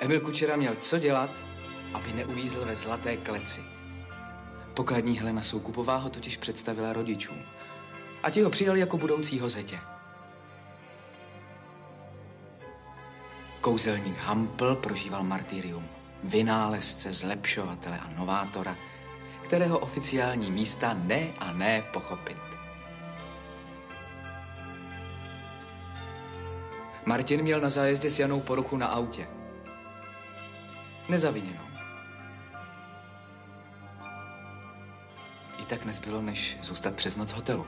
Emil Kučera měl co dělat, aby neuvízl ve zlaté kleci. Pokladní Helena Soukupová ho totiž představila rodičům. A ti ho přijali jako budoucího zetě. Kouzelník Hampl prožíval martyrium. Vynálezce, zlepšovatele a novátora, kterého oficiální místa ne a ne pochopit. Martin měl na zájezdě s Janou poruchu na autě. Nezaviněnou. I tak nezbylo, než zůstat přes noc v hotelu.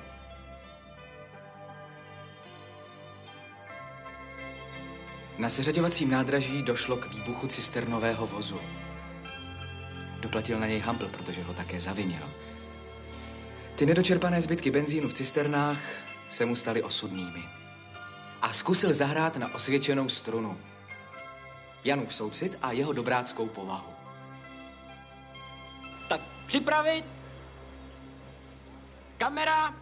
Na seřaďovacím nádraží došlo k výbuchu cisternového vozu. Doplatil na něj Hampl, protože ho také zavinil. Ty nedočerpané zbytky benzínu v cisternách se mu staly osudnými. A zkusil zahrát na osvědčenou strunu. Janův soucit a jeho dobráckou povahu. Tak připravit. Kamera.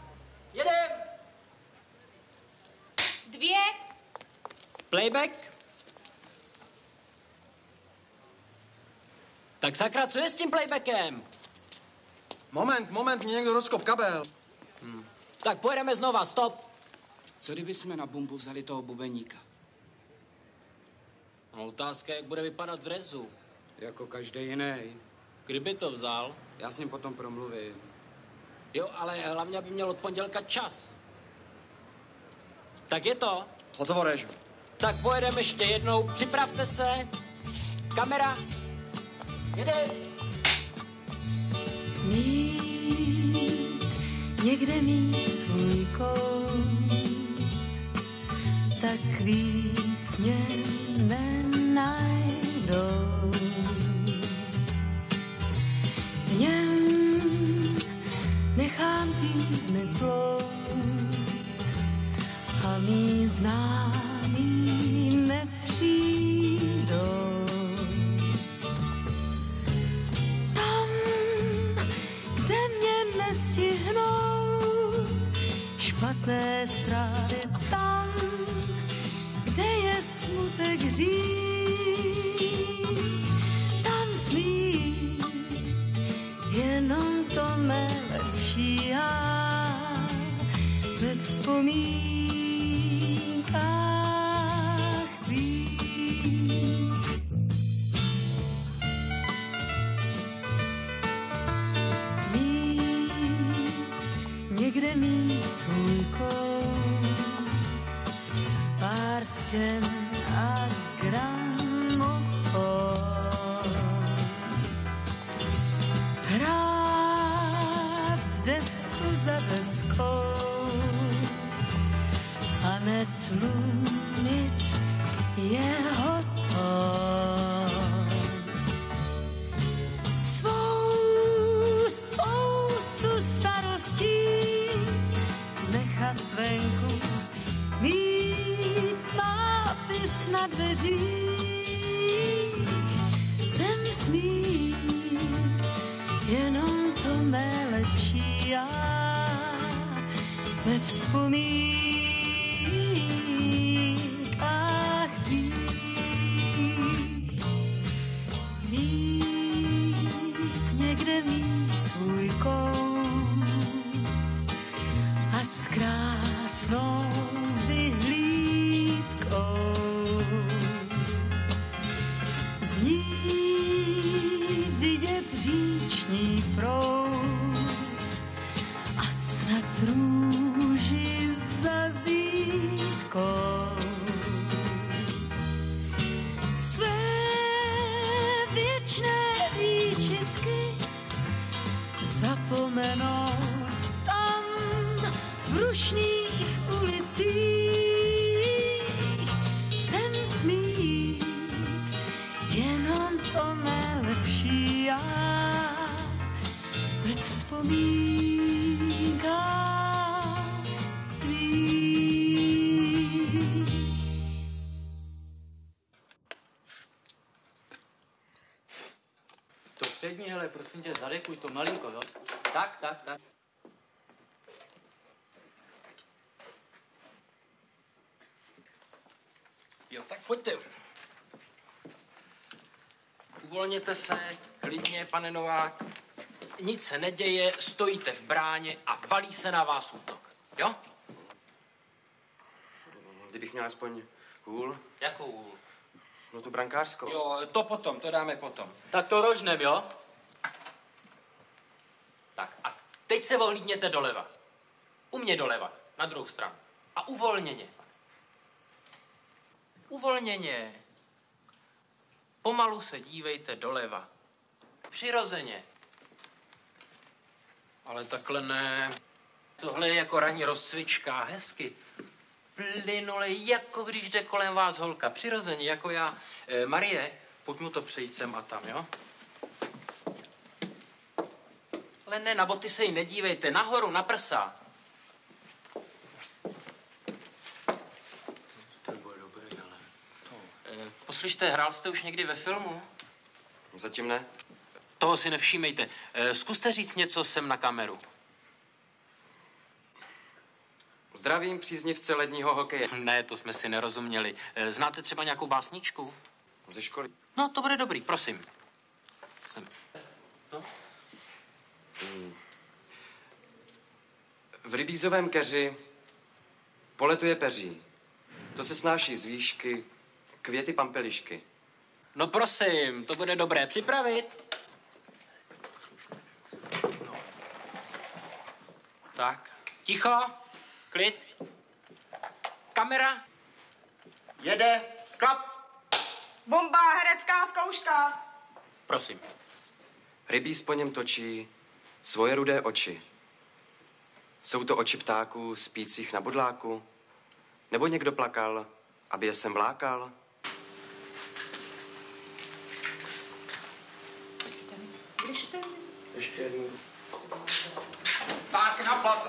Jedem. Dvě, Playback. Tak sakra, co je s tím playbackem? Moment, moment, mě někdo rozkop kabel. Tak pojedeme znova, stop. Co kdyby jsme na bumbu vzali toho bubeníka? No, otázka, jak bude vypadat v rezu. Jako každý jiný. Kdyby to vzal? Já s ním potom promluvím. Jo, ale hlavně, aby měl od pondělka čas. Tak je to. Hotovo, rež. Tak pojedeme ještě jednou. Připravte se. Kamera. Jedem. mít, někde mít svůj kout, tak víc mě nenajdou. V něm nechám týdny plout a mý známí nepřijdou. Tam, kde mě nestihnou špatné zprávy, tam, kde je smutek hřích, to mé lepší já ve vzpomínkách tvých. mít, někde mít svůj kout, pár stěn desku za deskou a netlumit jeho tón svou spoustu na dveřích. Ve přední, hele, prosím tě, zadekuj to malinko, jo? Tak, tak, tak. Jo, tak pojďte. uvolněte se, klidně, pane Novák. Nic se neděje, stojíte v bráně a valí se na vás útok. Jo? Kdybych měl aspoň hůl, Jakou? no tu brankářskou. Jo, to potom, to dáme potom. Tak to rožnem, jo? Tak a teď se ohlídněte doleva. U mě doleva, na druhou stranu. A uvolněně. Uvolněně. Pomalu se dívejte doleva. Přirozeně. Ale takhle ne. Tohle je jako ranní rozcvička, hezky. Plynule, jako když jde kolem vás holka. Přirozeně, jako já. E, Marie, pojď mu to přejít sem a tam, jo? Ale ne, na boty se jí nedívejte, nahoru, na prsa. To bude dobrý, ale... E, poslyšte, hrál jste už někdy ve filmu? Zatím ne. Toho si nevšímejte. E, zkuste říct něco sem na kameru. Zdravím příznivce ledního hokeje. Ne, to jsme si nerozuměli. E, znáte třeba nějakou básničku? Ze školy. No, to bude dobrý, prosím. Sem. V rybízovém keři poletuje peří. To se snáší z výšky květy pampelišky. no prosím, to bude dobré. Připravit. No. Tak, ticho, klid. Kamera. Jede, klap! Bomba, herecká zkouška. Prosím. Rybíz po něm točí svoje rudé oči. Jsou to oči ptáků spících na bodláku? Nebo někdo plakal, aby je sem vlákal? Ještě jednou. Tak, na plac.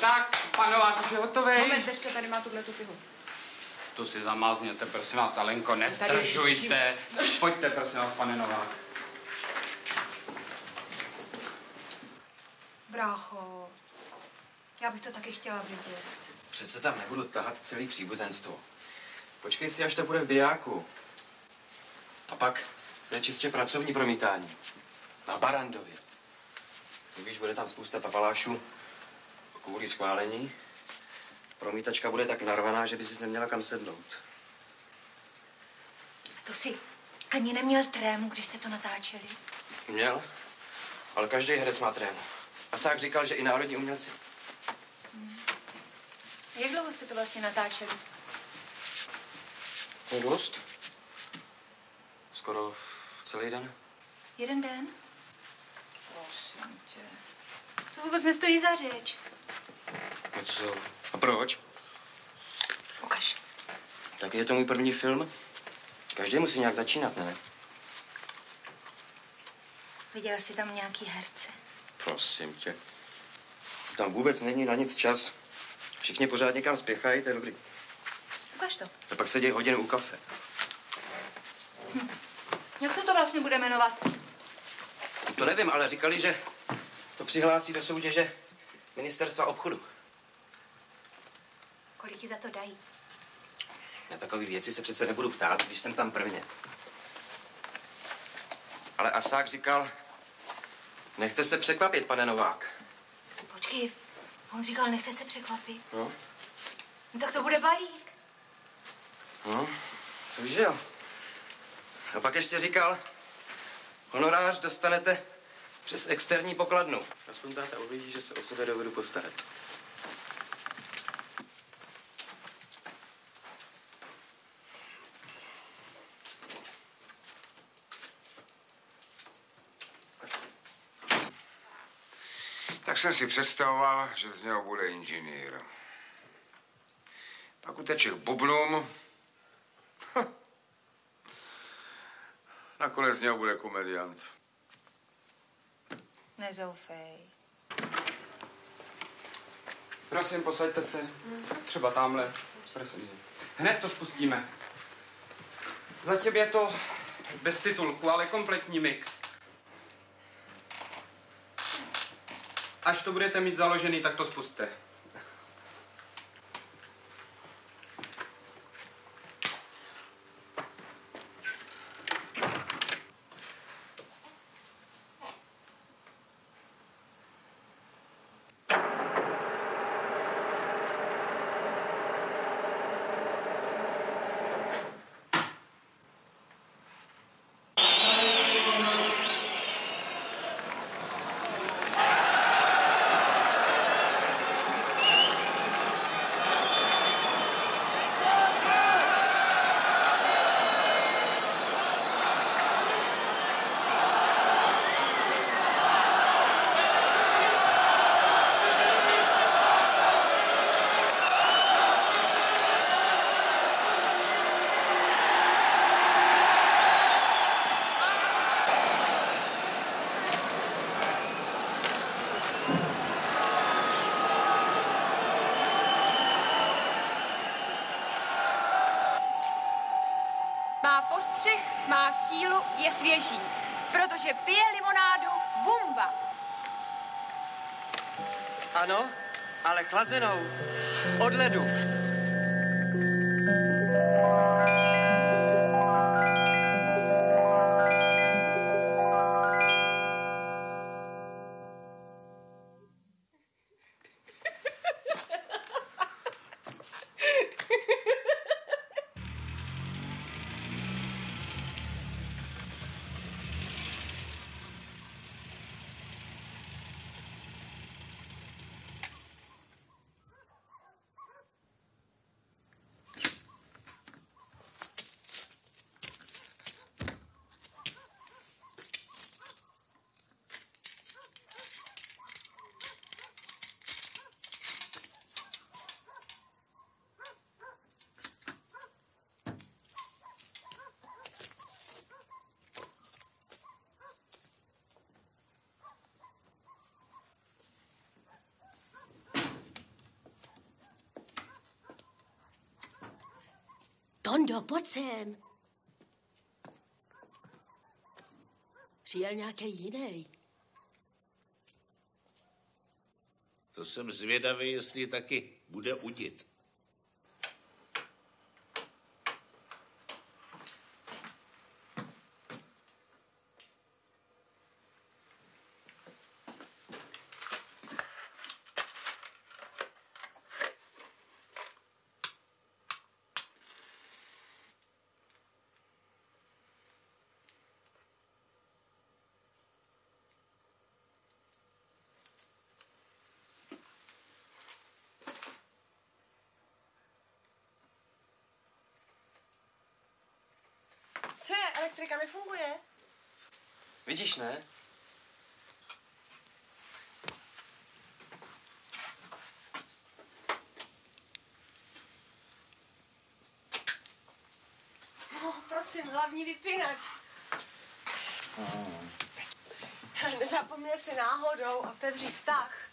Tak, pan Novák už je hotový. Moment, ještě tady má tuhle tu pihu. Tu si zamázněte, prosím vás, Alenko, nestržujte. Pojďte, prosím vás, pane Novák. Brácho, já bych to taky chtěla vidět. Přece tam nebudu tahat celý příbuzenstvo. Počkej si, až to bude v bijáku. A pak to je čistě pracovní promítání. Na Barandově. Víš, bude tam spousta papalášů kvůli schválení. Promítačka bude tak narvaná, že by si neměla kam sednout. To si ani neměl trému, když jste to natáčeli. Měl, ale každý herec má trému. A sák říkal, že i národní umělci. Jak dlouho jste to vlastně natáčeli? No dost. Skoro celý den. Jeden den? Prosím tě. To vůbec nestojí za řeč. No co? A proč? Ukaž. Tak je to můj první film. Každý musí nějak začínat, ne? Viděl jsi tam nějaký herce? Prosím tě. Tam vůbec není na nic čas. Všichni pořád někam spěchají, to je dobrý. Ukaž to. A pak sedí hodinu u kafe. Jak se to vlastně bude jmenovat? To nevím, ale říkali, že to přihlásí do soutěže ministerstva obchodu. Kolik ti za to dají? Na takové věci se přece nebudu ptát, když jsem tam prvně. Ale Asák říkal, nechte se překvapit, pane Novák. Počkej, on říkal, nechte se překvapit. No, No tak to bude balík. no, to víš, že jo. A pak ještě říkal, honorář dostanete přes externí pokladnu. Aspoň táta uvidí, že se o sebe dovedu postarat. Jsem si představoval, že z něho bude inženýr. Pak uteče k bubnům. Nakonec z něho bude komediant. Nezoufej. Prosím, posaďte se. Třeba tamhle. Hned to spustíme. Zatím je to bez titulku, ale kompletní mix. Až to budete mít založený, tak to spuste. Ostřih má sílu, je svěží, protože pije limonádu Bumba. Ano, ale chlazenou. Od ledu. Tondo, pojď sem. Přijel nějaký jiný. To jsem zvědavý, jestli taky bude udit. Co je? Elektrika nefunguje? Vidíš, ne? No, prosím, hlavní vypínač. Nezapomněl si náhodou otevřít tah.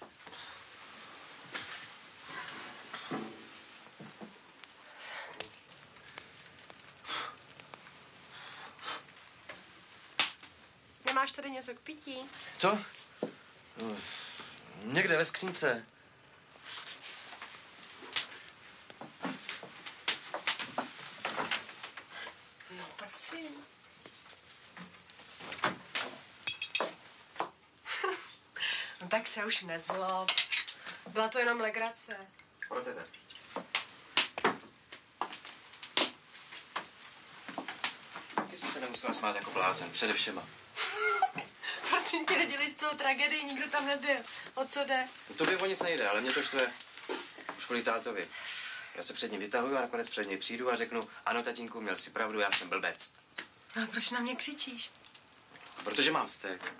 Tady něco k pití? Co? Někde ve skřínce. No, prosím. no tak se už nezlob. Byla to jenom legrace. Pro tebe. Ty jsi se nemusela smát jako blázen, přede všema. Prosím tě, nedělej z toho tragédii, nikdo tam nebyl. O co jde? No, Tobě o nic nejde, ale mě to štve. Už kvůli tátovi. Já se před ním vytahuju a nakonec před něj přijdu a řeknu, ano, tatínku, měl si pravdu, já jsem blbec. No, a proč na mě křičíš? Protože mám vztek.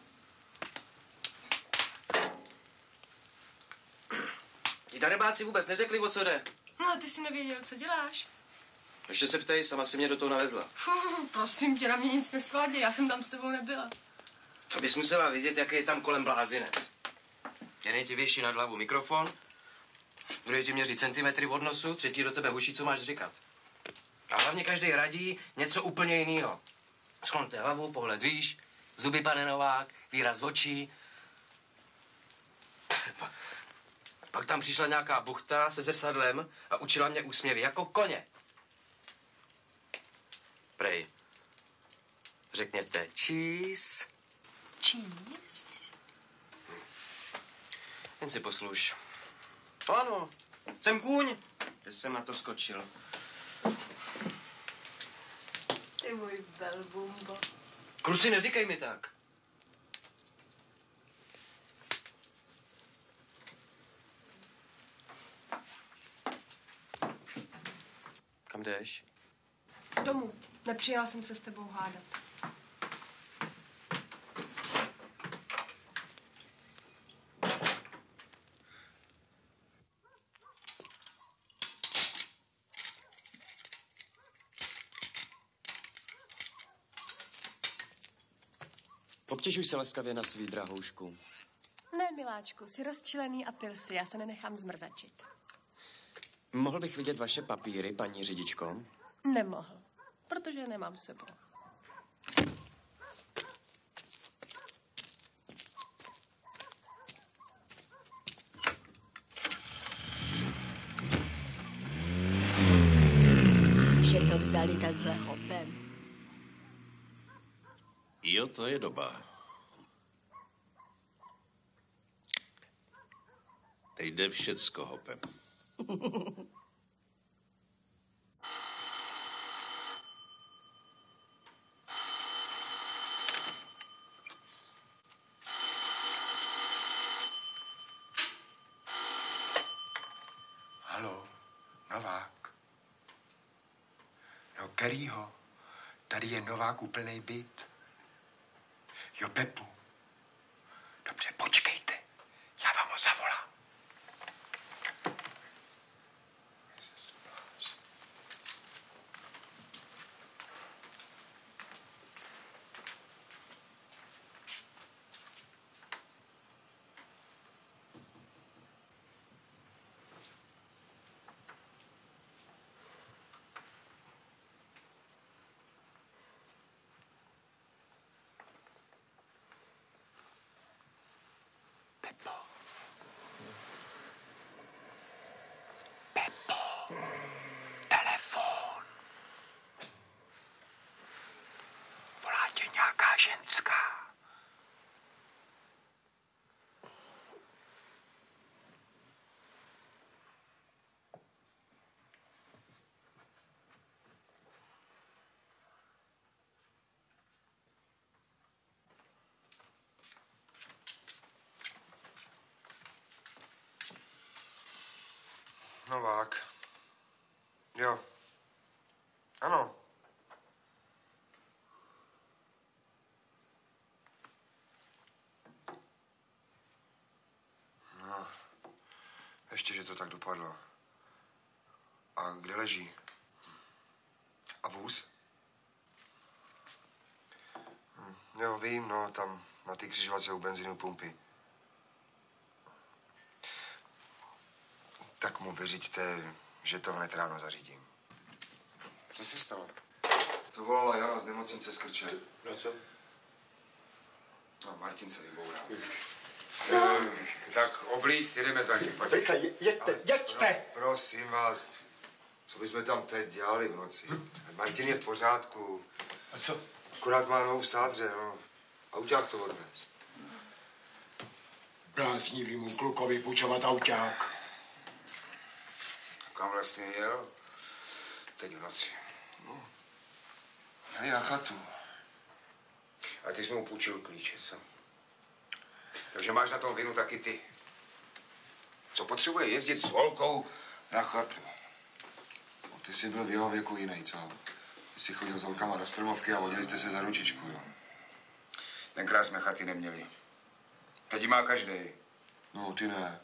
Ti darebáci vůbec neřekli, o co jde. No, a ty jsi nevěděl, co děláš. Ještě se ptej, sama si mě do toho nalezla. Prosím tě, na mě nic nesváděj, já jsem tam s tebou nebyla. Co bys musela vidět, jaký je tam kolem blázinec. Jeden ti věší nad hlavu mikrofon, druhý ti měří centimetry od nosu, třetí do tebe huší, co máš říkat. A hlavně každý radí něco úplně jiného. Sklonte hlavu, pohled výš, zuby pane Novák, výraz očí. Pa- Pak tam přišla nějaká buchta se zrcadlem a učila mě úsměvy jako koně. Prej. Řekněte cheese. Cheese? Jen si posluš. Ano, jsem kůň, že jsem na to skočil. Ty můj belbumbo. Krusi, neříkej mi tak. Kam jdeš? Domů. Nepřijela jsem se s tebou hádat. Obtěžuj se leskavě na svý drahoušku. Ne, miláčku, jsi rozčilený a pil si, já se nenechám zmrzačit. Mohl bych vidět vaše papíry, paní řidičko? Nemohl, protože nemám sebou. Že to vzali takhle To je doba. Teď jde všecko hopem. Halo, Novák. No, kterýho? Tady je Novák úplný byt. Jo, Pepu. Dobře, počkejte. Já vám ho zavolám. Telefon. Volá tě nějaká ženská. Novák. Jo. Ano. No, ještě, že to tak dopadlo. A kde leží? A vůz? Hm, Jo, vím, no, tam na ty křižovatce u benzínu pumpy. Tak mu vyřiďte, že to hned ráno zařídím. Co se stalo? To volala Jana z nemocnice z Krče. No co? No, Martin se vyboural. Co? Tak oblíz, jedeme za ním. Rychle, jeďte, jeďte! Prosím vás, co bychom tam teď dělali v noci? Martin je v pořádku. A co? Akorát má novou v sádře, no. Auták to odnes. Bláznivýmu klukovi půjčovat auták. Kam vlastně jel? Teď v noci. No. Hej, na chatu. A ty jsi mu půjčil klíče, co? Takže máš na tom vinu taky ty. Co potřebuje jezdit s holkou na chatu? Ty jsi byl v jeho věku jiný, co? Ty jsi chodil s holkama do stromovky a vodili jste se za ručičku, jo? Tenkrát jsme chaty neměli. Teď má každý. No, ty ne.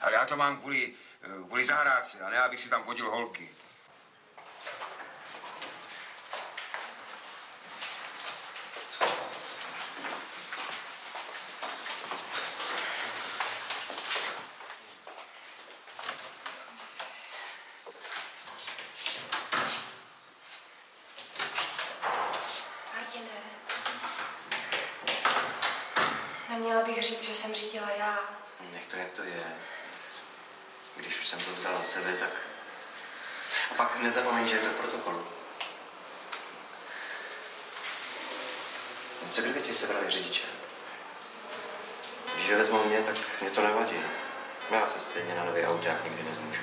Ale já to mám kvůli, eh, kvůli zahrádce, a ne abych si tam vodil holky. Martine. Neměla bych říct, že jsem řídila já. Nech to, jak to je. Když už jsem to vzal na sebe, tak... A pak nezapomeň, že je to protokol. Co kdyby ti sebrali řidiče? Když je vezmou mě, tak mě to nevadí. Já se stejně na nový auták nikdy nezmůžu.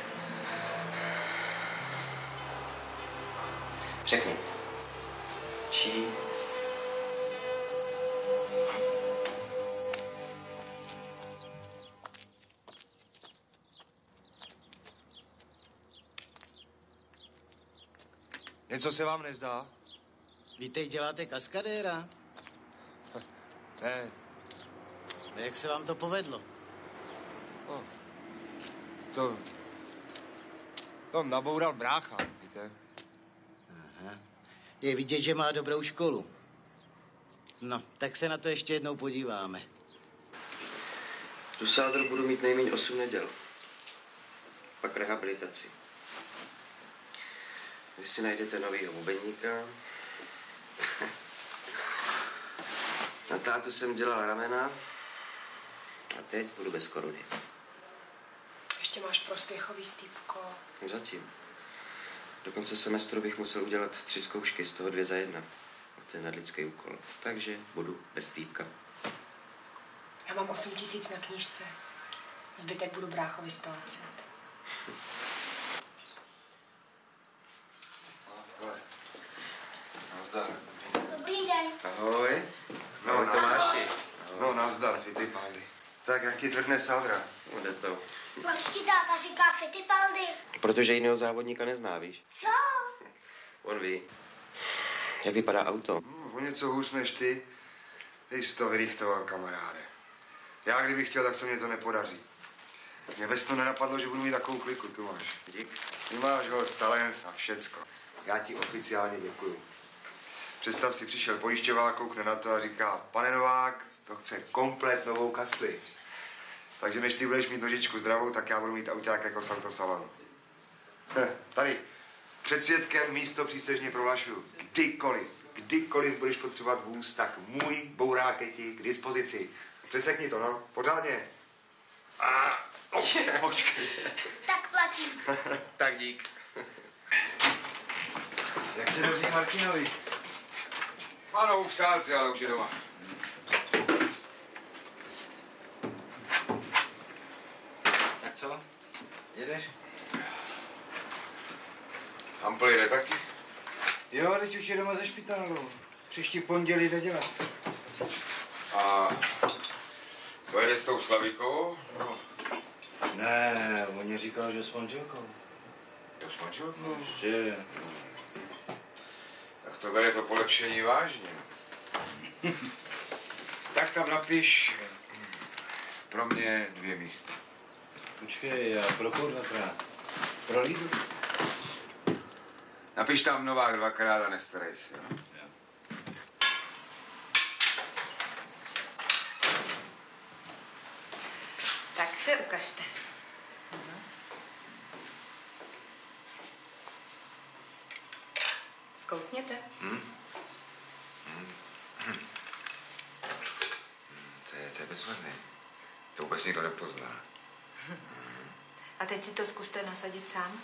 Řekni. Cheese. Něco se vám nezdá? Vy teď děláte kaskadéra? Ne. No jak se vám to povedlo? To... To naboural brácha, víte? Aha. Je vidět, že má dobrou školu. No, tak se na to ještě jednou podíváme. Tu sádru budu mít nejméně 8 neděl. Pak rehabilitaci. Vy si najdete novýho bubeníka. Na tátu jsem dělal ramena. A teď budu bez koruny. Ještě máš prospěchový stýpko. Zatím. Do konce semestru bych musel udělat tři zkoušky, z toho dvě za jedna. A to je nadlidský úkol. Takže budu bez týpka. Já mám 8 tisíc na knížce. Zbytek budu bráchovi splácet. Nazdar. Dobrý den. Ahoj. No, Ahoj, Tomáši. No, nazdar, Fittipaldi. Tak jak ti trhne Saldra? No, jde to. Proč ti táta říká Fittipaldi? Protože jiného závodníka nezná, víš? Co? On ví. Jak vypadá auto? No, o něco hůř než ty. Ty jsi to vyrychtoval, kamaráde. Já kdybych chtěl, tak se mě to nepodaří. Mě ve snu nenapadlo, že budu mít takovou kliku, tu máš. Dík. Ty máš ho talent a všecko. Já ti oficiálně děkuju. Představ si, přišel pojišťovák, koukne na to a říká, pane Novák, to chce komplet novou kasli. Takže než ty budeš mít nožičku zdravou, tak já budu mít auták jako z autosalonu. Heh, Tady, před svědkem místo přísežně prohlašuju. Kdykoliv, kdykoliv budeš potřebovat vůz, tak můj bourák je ti k dispozici. Přesekni to, no, pořádně. A, oh, počkej. Tak platí. tak dík. Jak se daří Martinovi? Ano, v sálce, ale už je doma. Tak co? Jedeš? Hampl jde taky? Jo, teď už je doma ze špitálu. Příští pondělí jde dělat. A to jede s tou Slavíkou? No, Ne, on mě říkal, že s manželkou. to s manželkou? No, že... Tak to bere to polepšení vážně. tak tam napiš pro mě dvě místa. Počkej, já pro koho dvakrát? Pro Lidu? Napiš tam Novák dvakrát a nestarej se. No? Tak se ukažte. Zkousněte. Hm? Hm. Hm. To je, to je bezvadný. To vůbec nikdo nepozná. A teď si to zkuste nasadit sám.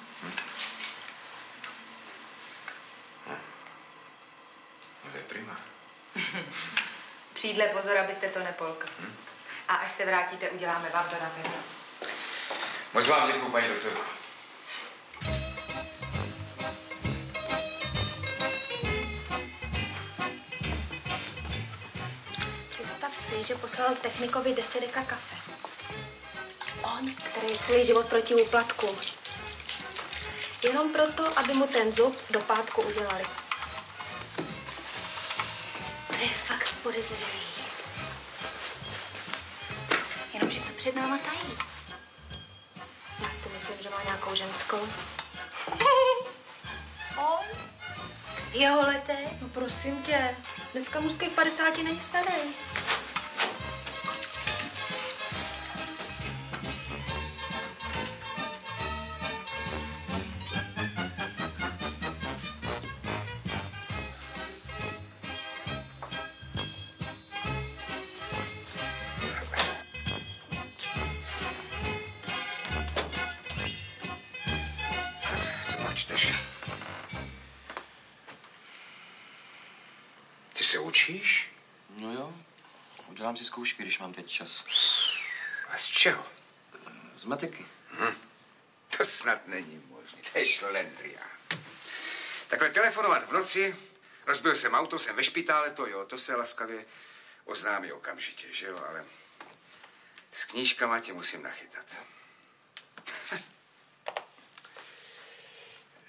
No to je prima. Přijďle pozor, abyste to nepolkl. A až se vrátíte, uděláme vám to na pevno. Moc vám děkuju, paní doktorko. Že poslal technikovi 10 deka kafe. On, který je celý život proti úplatku. Jenom proto, aby mu ten zub do pátku udělali. To je fakt podezřelý. Jenomže co před náma tají? Já si myslím, že má nějakou ženskou. On? Jeho letech? No prosím tě, dneska mužský v 50 není starý. Noci, rozbil jsem auto, jsem ve špitále, to jo, to se laskavě oznámí okamžitě, že jo, ale s knížkama tě musím nachytat.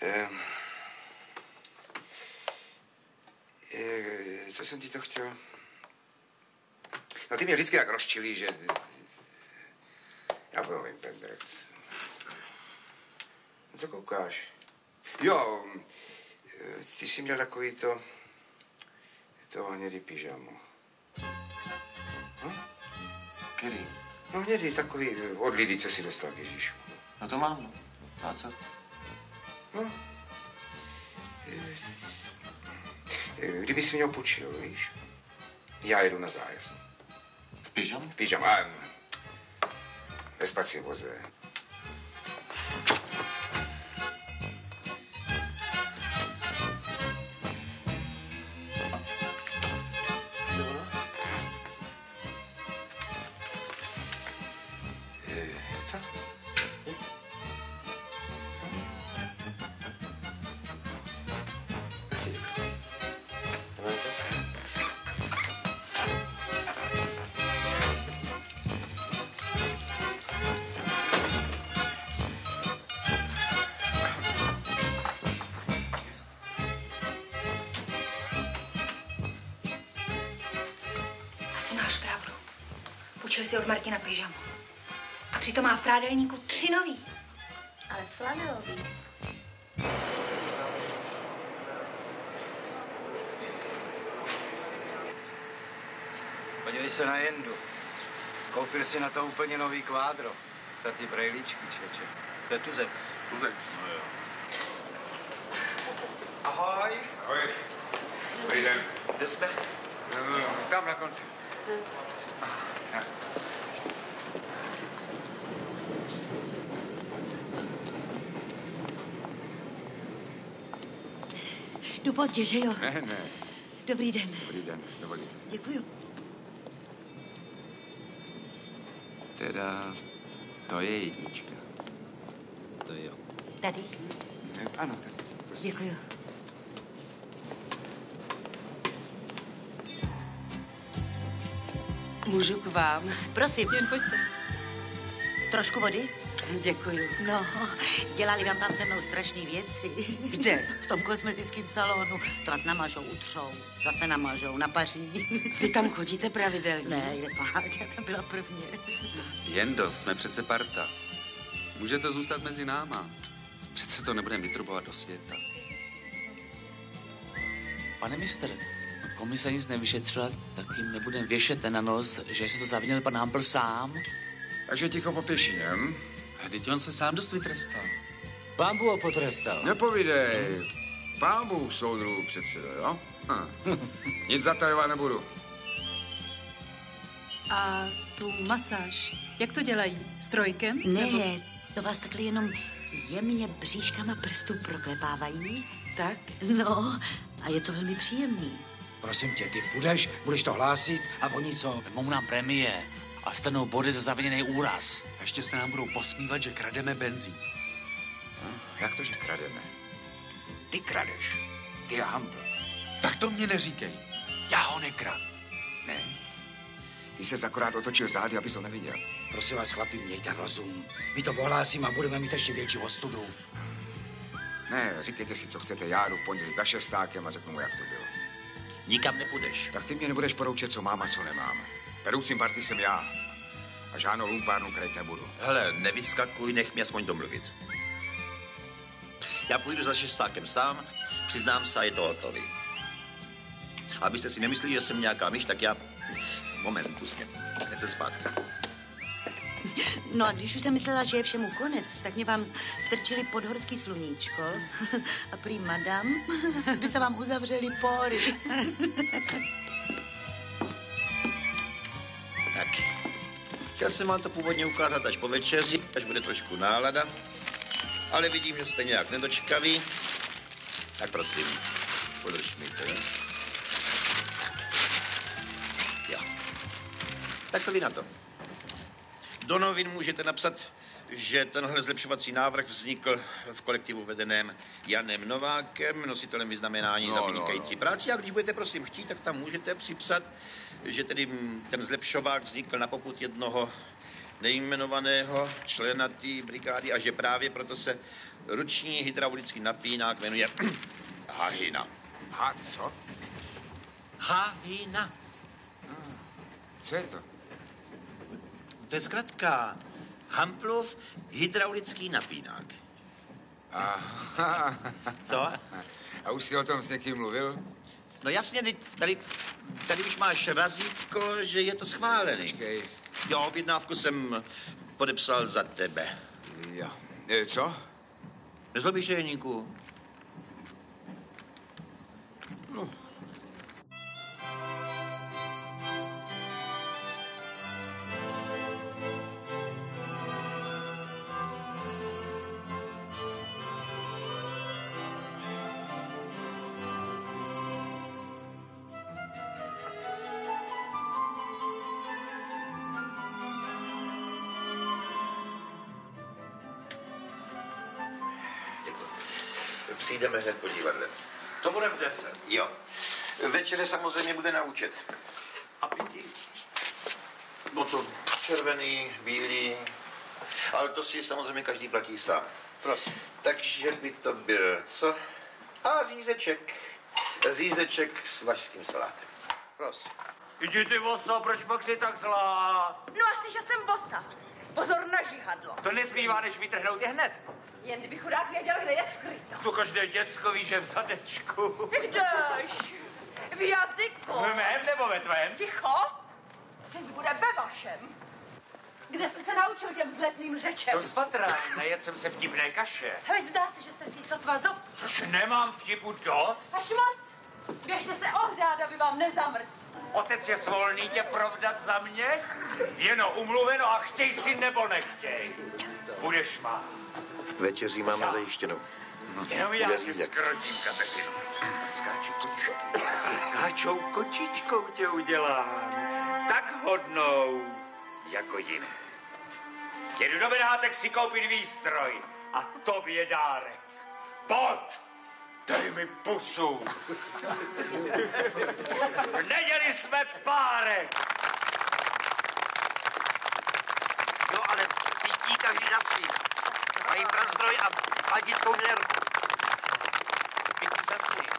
Ehm, eh, Co jsem ti to chtěl? No ty mě vždycky tak rozčilí, že... Já povím pendrec. No co koukáš? Jo, ty jsi měl takový to... To hnědý pyžamo. Hm? Který? No hnědý, takový eh, od Lidy, co si dostal k Ježíšu. No to mám. No a co? No. Eh, eh, Kdyby si mě ho půjčil, víš? Já jedu na zájezd. V pyžamu? V pyžamu, a ve spacím voze. Půjčil si od Martina pyžamo. A přitom má v prádelníku tři nový. Ale flanelový. Podívej se na Jendu. Koupil si na to úplně nový kvádro. Za ty brejlíčky, čeče. To je Tuzex. Tuzex. No jo. Ahoj. Ahoj. Dobrý den. Kde jsme? No, no, no, tam na konci. Jdu pozdě, že jo? Ne, ne. Dobrý den. Dobrý den, dovolíte. Děkuju. Teda, to je jednička. To jo. Tady? Ne, ano, tady. Děkuju. Můžu k vám? Prosím. Jen pojďte. Trošku vody? Děkuju. No, dělali vám tam se mnou strašné věci. Kde? V tom kosmetickém salonu. To vás namažou, utřou, zase namažou, napaří. Vy tam chodíte pravidelně? Ne, kde pak, já tam byla prvně. Jendo, jsme přece parta. Můžete zůstat mezi náma. Přece to nebudeme vytrubovat do světa. Pane mistr, komise nic nevyšetřila, tak jim nebudem věšet na nos, že se to zavinil pan Hampl sám. Takže ticho po pěšinem. A teď on se sám dost vytrestal. Pán Bůh ho potrestal. Nepovídej. Pán Bůh soudru předseda, jo? Hm. Nic zatajovat nebudu. A tu masáž, jak to dělají? S trojkem? Ne, Nebo... to vás takhle jenom jemně bříškama prstů proklepávají. Tak? No, a je to velmi příjemný. Prosím tě, ty půjdeš, budeš to hlásit a oni co? Vemou nám premie a stanou body za zaviněný úraz. A ještě se nám budou posmívat, že krademe benzín. Jak to, že krademe? Ty kradeš. Ty a Hampl. Tak to mě neříkej. Já ho nekrad. Ne. Ty se akorát otočil zády, abys to neviděl. Prosím vás, chlapi, mějte rozum. My to ohlásím a budeme mít ještě větší ostudu. Ne, říkejte si, co chcete. Já jdu v pondělí za šestákem a řeknu mu, jak to bylo. Nikam nepůjdeš. Tak ty mě nebudeš poroučet, co mám a co nemám. Vedoucím party jsem já. A žádnou lumpárnu krejt nebudu. Hele, nevyskakuj, nech mě aspoň domluvit. Já půjdu za šestákem sám, přiznám se a je to hotový. Abyste si nemysleli, že jsem nějaká myš, tak já... Moment, pust mě. Hned jsem zpátky. No a když už jsem myslela, že je všemu konec, tak mě vám strčili podhorský sluníčko a prý madam by se vám uzavřeli pory. Tak. Chtěl jsem vám to původně ukázat až po večeři, až bude trošku nálada. Ale vidím, že jste nějak nedočkaví. Tak prosím, podrž mi to. Jo. Tak co vy na to? Do novin můžete napsat, že tenhle zlepšovací návrh vznikl v kolektivu vedeném Janem Novákem, nositelem vyznamenání No, za no, vynikající no. práci. A když budete prosím chtít, tak tam můžete připsat, že tedy ten zlepšovák vznikl na poput jednoho nejmenovaného člena té brigády a že právě proto se ruční hydraulický napínák jmenuje Hahina. Ha, co? Hahina. Co je to? To je zkratka Hamplov hydraulický napínák. Aha. Co? A už jsi o tom s někým mluvil? No jasně, tady, tady už máš razítko, že je to schválený. Počkej. Jo, objednávku jsem podepsal za tebe. Jo. E, co? Nezlobíš se, Jeníku? Účet. A pití. No to červený, bílý. Ale to si samozřejmě každý platí sám. Prosím. Takže by to byl co? A řízeček. Řízeček s vašským salátem. Prosím. Jdi ty voso, proč pak jsi tak zlá? No asi, že jsem bosa. Pozor na žihadlo. To nezbývá, než vytrhnout je hned. Jen kdyby chudák věděl, kde je skryto. To každé děcko ví, že v zadečku. Kdež? V jazyku. V mém nebo ve tvém? Ticho. Jsi bude ve vašem. Kde jste se naučil těm vzletným řečem? Co spatra? Nejet jsem se vtipné kaše. Hele, zdá se, že jste si sotva zob. Což nemám vtipu dost? Až moc. Běžte se ohřát, aby vám nezamrs. Otec je svolný tě provdat za mě? Jeno umluveno a chtěj si nebo nechtěj. Budeš má. Večeří máme zajištěnou. Jenom já řídek. skrotím, kapetinu. Skáču kočičkou. Káčou kočičkou tě udělám. Tak hodnou, jako jiné. Jedu do Benátek si koupit výstroj a tobě dárek. Pojď, dej mi pusu. V neděli jsme párek. No ale pití každý za svým. Mají prazdroj a hladickou nervu. Pití za svým.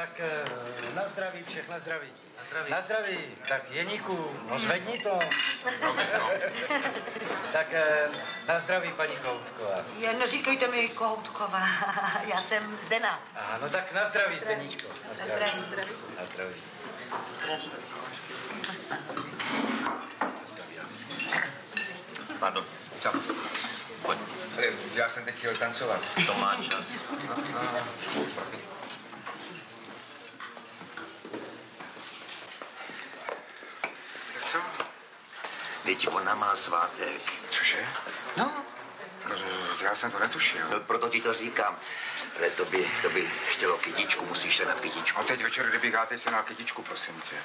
Tak eh, na zdraví všech, na zdraví. Na zdraví. Na zdraví. Tak Jeníku, ozvedni to. tak eh, na zdraví, paní Koutková. Jen neříkejte mi Kohoutková, já jsem Zdena. Aha, no tak na zdraví, Zdeníčko. Na zdraví. zdraví. Na zdraví. Pardon. Čau. Pojď. Já jsem teď chtěl tancovat. To má čas. Tak co? Teď ona má svátek. Cože? No. No, to- já jsem to netušil. No, proto ti to říkám. Ale to by, to by chtělo kytičku, musíš se nad kytičku. A teď večer, kdybych já teď se na kytičku, prosím tě.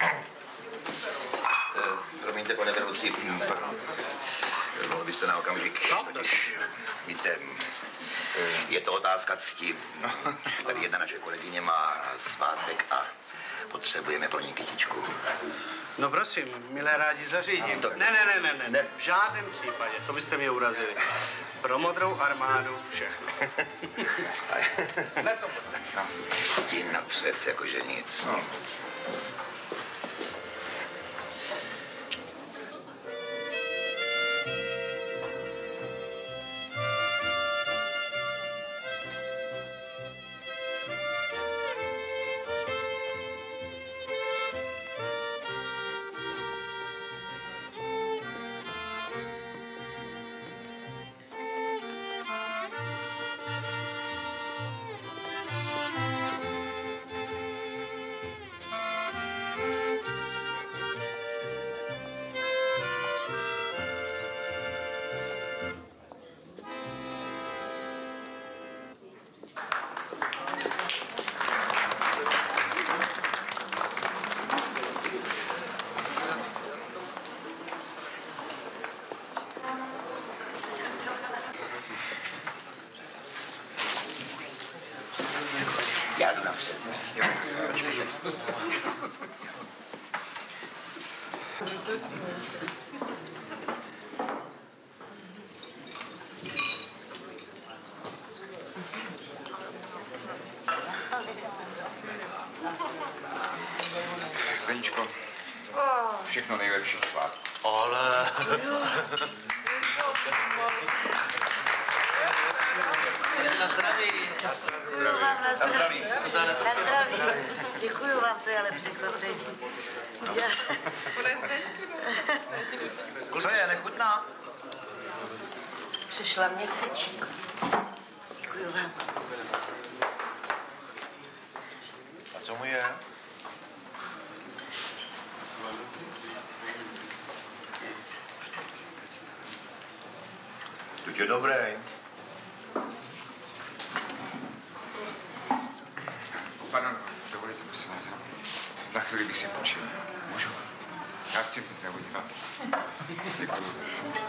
Eh, Promiňte, pane vedoucí, pardon. Eh, Mohl byste na okamžik, totiž, víte, hm, eh, je to otázka cti. Tady jedna naše kolegyně má svátek a potřebujeme pro ní kytičku. No prosím, milé rádi zařídím. To- Ne, ne, ne, ne, ne, ne, v žádném případě, to byste mě urazili. Pro modrou armádu všechno. Ne, to no, Tím napřed, jakože nic. No. Ale překvapení. Co je, nechutná? Přišla mě klečí. Děkuju vám. A co mu je? Teď je dobrý. Pardon, dovolíte, prosím vás. Bych si počil. Můžu? Já s tím nic neudělám. Děkuju.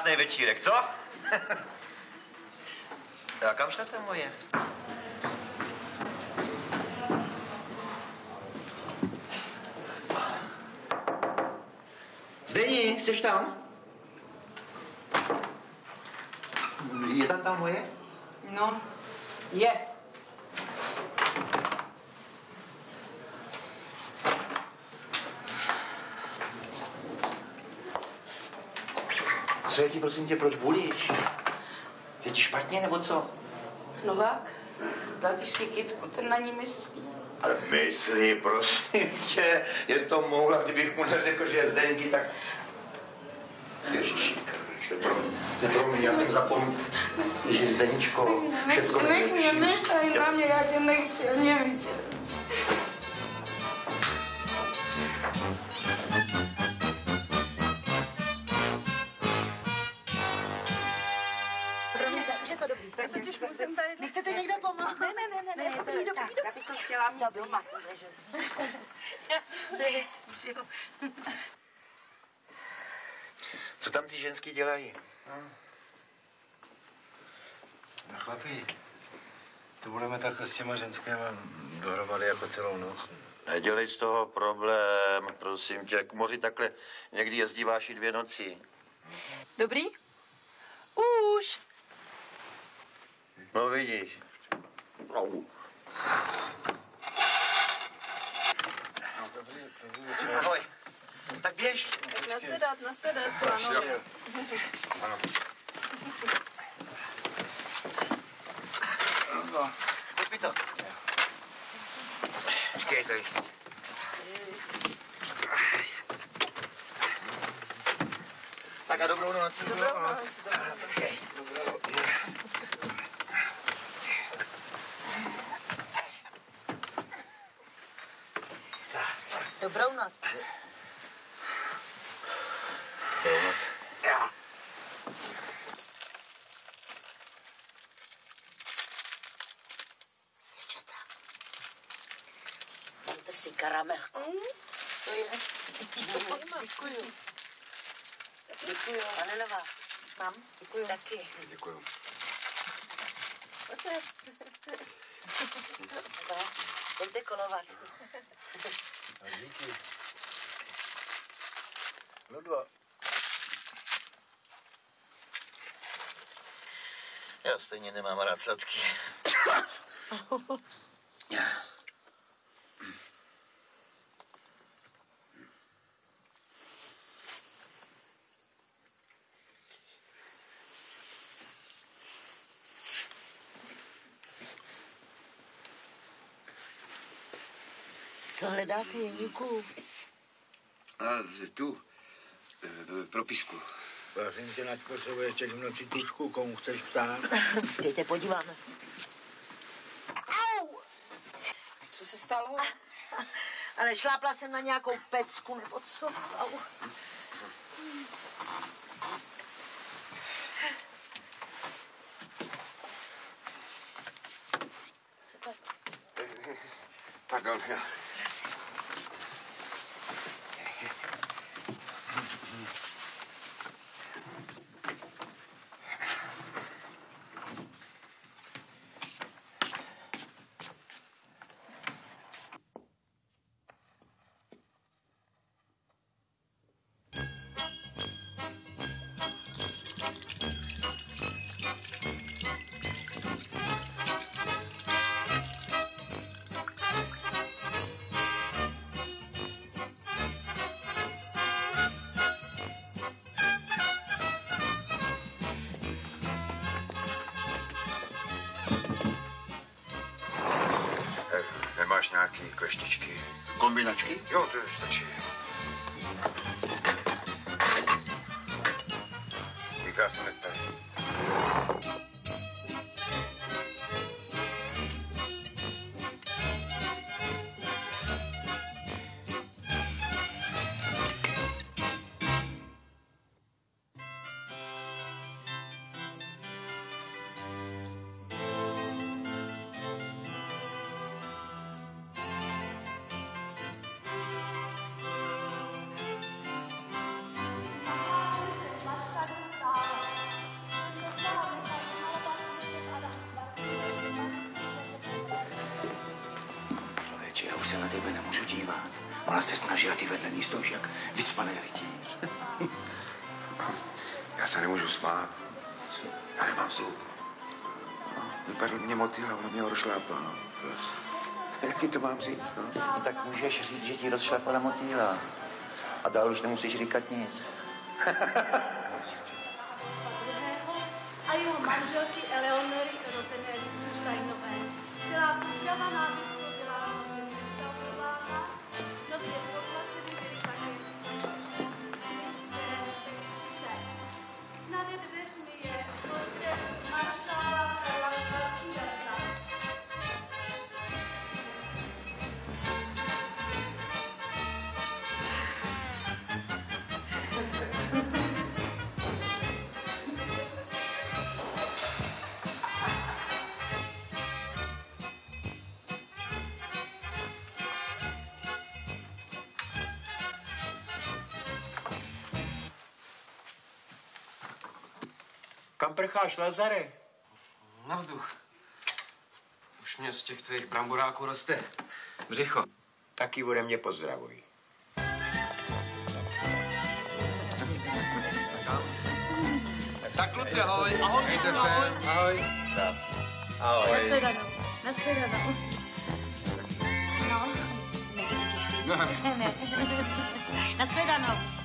Krásný večírek, co? A kam šlete moje? Zdení, jsi tam? Je tam ta moje? No, je. Co je ti, prosím tě, proč bulíš? Je ti špatně, nebo co? Novák, svý kytku, ten na ní myslí. Ale myslí, prosím tě, je to moula, kdybych mu neřekl, že je Zdenky, tak... Ježiši, krče, promiň, promiň, já jsem zapomněl. Ježiš, Zdeničko, všecko Nech mě, nejlepší. nešaj na mě, já tě nechci ani vidět. To dobrý. Tak teď už musím tady... Nechcete někdo pomoct? Ne, ne, ne, ne, ne, dobrý, dobrý, dobrý. Já bych to chtěla mít doma. To je hezký, že jo? Co tam ty ženský dělají? No chlapi, to budeme takhle s těma ženskými dohromady jako celou noc. Nedělej z toho problém, prosím tě. K moři takhle někdy jezdíváš i dvě noci. Dobrý? Už. No vidíš. Au. Ahoj. Tak běž. Tak nasedat, nasedat, ano. Ano. No, pojď mi to. Počkej tady. Tak a dobrou noc. Dobrou noc. Okay. Dobrou noc. Dobrou noc. Já. Máte si karamelku. To je. Děkuju. Děkuju. Anilová. Mám? Děkuju. Taky. Děkuju. Pojďte. Pojďte kolovat. Díky. No dva. Já stejně nemám rád sladký. Hledáte, Jeníku? A tu, eh, propisku. Prosím tě, Naďko, člověček, v noci tučku, komu chceš psát? Počkejte, podíváme se. Au! Co se stalo? Ale šlápla jsem na nějakou pecku nebo co? Au. Pardon, já. Kombinačky? Jo, to Mám říct, no? No, tak můžeš říct, že ti rozšlapala motýla. A dál už nemusíš říkat nic. a jeho manželky Eleonory rozené Lichtensteinové. Celá zpráva nábytku prcháš, Lazare? Na vzduch. Už mě z těch tvých bramboráků roste břicho. Taky ode mě pozdravuj. Tak kluci, ahoj. Ahoj. Mějte se. Ahoj. Ahoj. Nashledanou. Nashledanou. No, těžký. No. Ne. Nashledanou.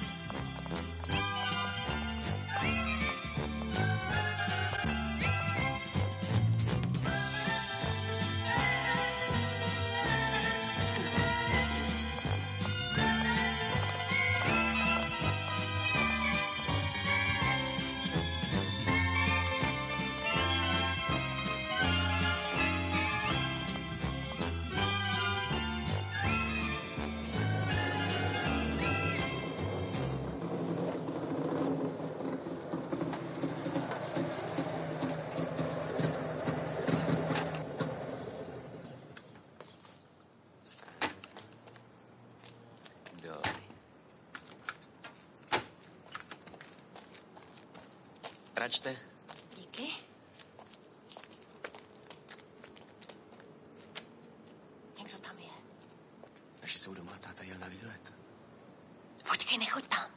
Račte. Díky. Někdo tam je. Naši jsou doma, táta jel na výlet. Počkej, nechoď tam.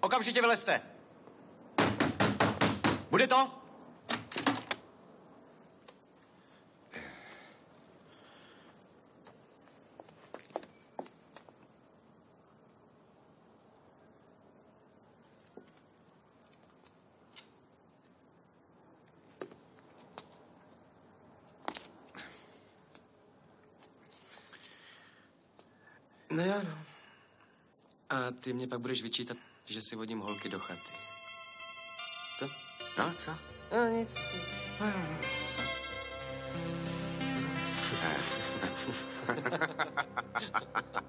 Okamžitě vylezte. Kryto! No no. A ty mě pak budeš vyčítat, že si vodím holky do chaty. Co? No, co? No nic, nic. No, no. Ne.